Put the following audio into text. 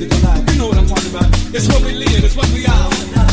music alive. You know what I'm talking about. It's what we live, it's what we are.